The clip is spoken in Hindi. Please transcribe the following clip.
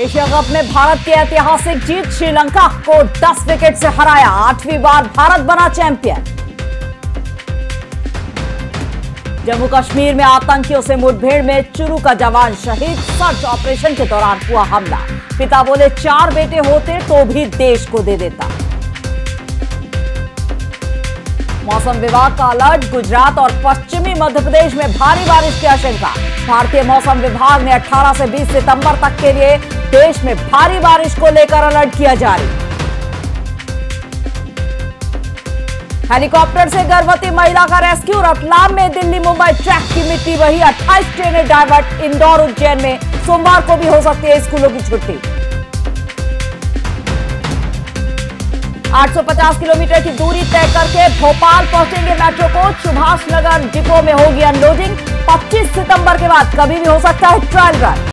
एशिया कप में भारत की ऐतिहासिक जीत श्रीलंका को 10 विकेट से हराया। आठवीं बार भारत बना चैंपियन। जम्मू कश्मीर में आतंकियों से मुठभेड़ में चुरू का जवान शहीद। सर्च ऑपरेशन के दौरान हुआ हमला। पिता बोले, चार बेटे होते तो भी देश को दे देता। मौसम विभाग का अलर्ट, गुजरात और पश्चिमी मध्य प्रदेश में भारी बारिश की आशंका। भारतीय मौसम विभाग ने 18 से 20 सितंबर तक के लिए देश में भारी बारिश को लेकर अलर्ट किया जारी। हेलीकॉप्टर से गर्भवती महिला का रेस्क्यू, रतलाम में दिल्ली मुंबई ट्रैक की मिट्टी वही 28 ट्रेनें डाइवर्ट इंदौर उज्जैन में सोमवार को भी हो सकती है स्कूलों की छुट्टी। 850 किलोमीटर की दूरी तय करके भोपाल पहुँचेंगे metro coach Subhash Nagar depot में होगी अनलोडिंग 25 सितंबर के बाद कभी भी हो सकता है ट्रायल रन